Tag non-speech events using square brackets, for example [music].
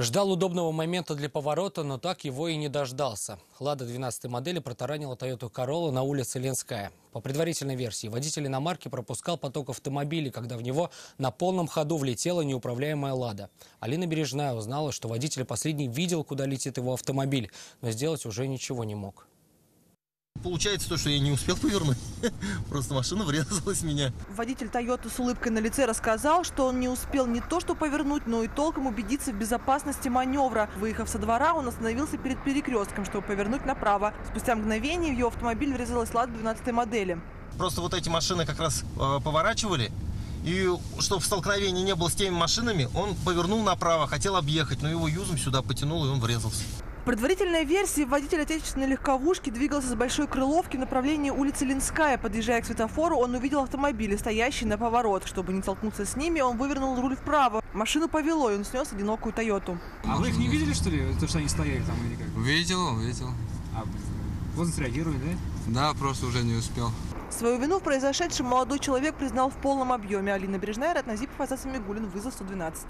Ждал удобного момента для поворота, но так его и не дождался. «Лада» 12 модели протаранила Toyota Corolla на улице Ленская. По предварительной версии, водитель иномарки пропускал поток автомобилей, когда в него на полном ходу влетела неуправляемая «Лада». Алина Бережная узнала, что водитель последний видел, куда летит его автомобиль, но сделать уже ничего не мог. Получается то, что я не успел повернуть. [laughs] Просто машина врезалась в меня. Водитель Тойоты с улыбкой на лице рассказал, что он не успел не то что повернуть, но и толком убедиться в безопасности маневра. Выехав со двора, он остановился перед перекрестком, чтобы повернуть направо. Спустя мгновение в его автомобиль врезалась «Лада» 12 модели. Просто вот эти машины как раз э, поворачивали. И чтобы столкновения не было с теми машинами, он повернул направо, хотел объехать, но его юзом сюда потянул, и он врезался. В предварительной версии водитель отечественной легковушки двигался с Большой Крыловки в направлении улицы Линская. Подъезжая к светофору, он увидел автомобили, стоящие на поворот. Чтобы не столкнуться с ними, он вывернул руль вправо. Машину повело, и он снес одинокую Тойоту. А вы их не видели, что ли, то, что они стояли там или как? Видел, видел. А поздно среагировали, да? Да, просто уже не успел. Свою вину в произошедшем молодой человек признал в полном объеме. Алина Бережная, Ратназипов, Азат Самигулин, вызов 112.